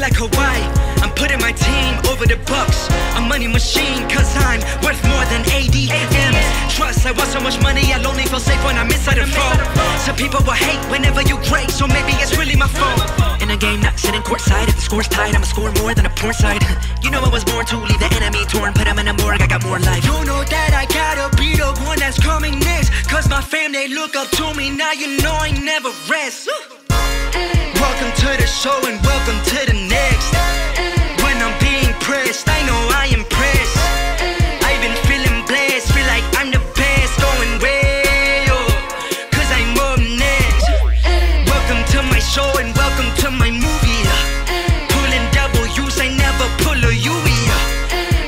like Kawhi. I'm putting my team over the Bucks. A money machine, cause I'm worth more than ATMs. Trust, I want so much money, I'll only feel safe when I'm inside a phone. Some people will hate whenever you great, so maybe it's really my fault. In a game, not sitting courtside. If the score's tied, I'ma score more than a porn side. You know I was born to leave the enemy torn, put them in a morgue, I got more life. You know that I gotta be the one that's coming next. Cause my fam, they look up to me, now you know I never rest. To the show and welcome to the next. When I'm being pressed, I know I impress. I've been feeling blessed, feel like I'm the best, going way up. Cause I'm up next. Welcome to my show and welcome to my movie. Pulling W's, I never pull a UE.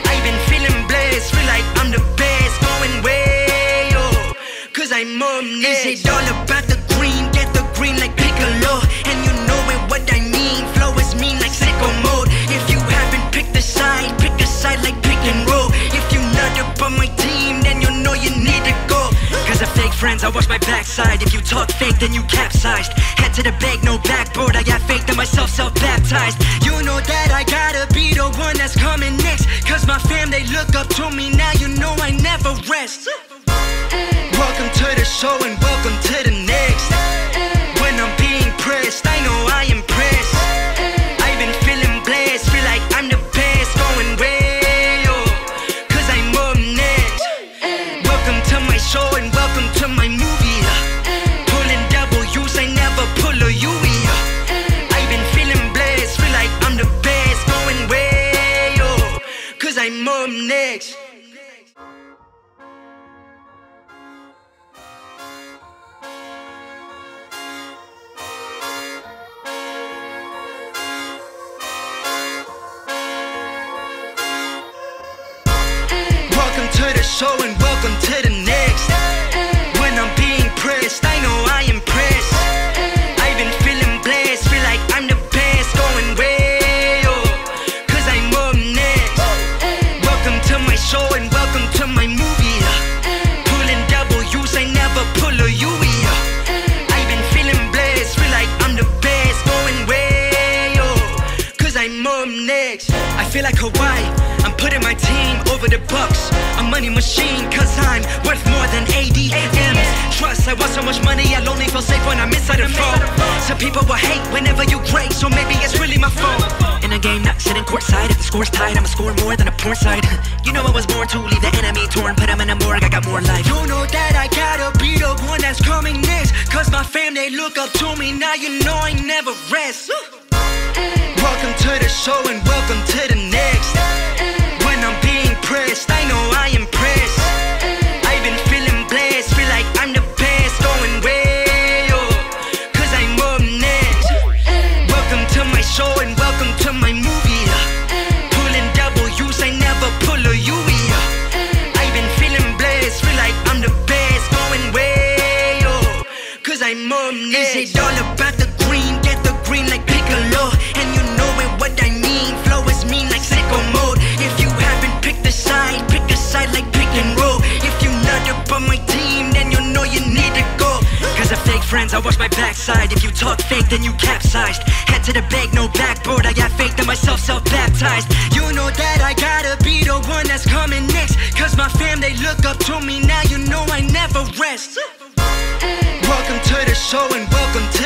I've been feeling blessed, feel like I'm the best, going way up. Cause I'm up next. Is it all about the green? Get the green like Piccolo. My backside. If you talk fake, then you capsized. Head to the bank, no backboard. I got faith in myself, self baptized. You know that I gotta be the one that's coming next. Cause my fam, they look up to me. Now you know I never rest. Welcome to the show and welcome to the next. When I'm being pressed, next. Welcome to the show and welcome show and welcome to my movie. Pulling W's, I never pull a UE. I've been feeling blessed, feel like I'm the best, going way I'm up next. I feel like Kawhi. I'm putting my team over the Bucks. A money machine, cause I'm worth more than ATMs. Trust, I want so much money, I'll only feel safe when I'm inside a phone. Some people will hate whenever you great, so maybe it's really my fault. In a game, not sitting courtside. If the score's tied, I'ma score more than a porn side. You know I was born to leave the enemy torn, put them in a morgue, I got more life. You know that I gotta be the one that's coming next. Cause my fam, they look up to me, now you know I never rest. Welcome to the show and welcome to the I watch my backside. If you talk fake, then you capsized. Head to the bank, no backboard. I got faith in myself, self baptized. You know that I gotta be the one that's coming next. Cause my fam, they look up to me. Now you know I never rest. Welcome to the show and welcome to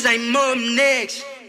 Cause I'm up next.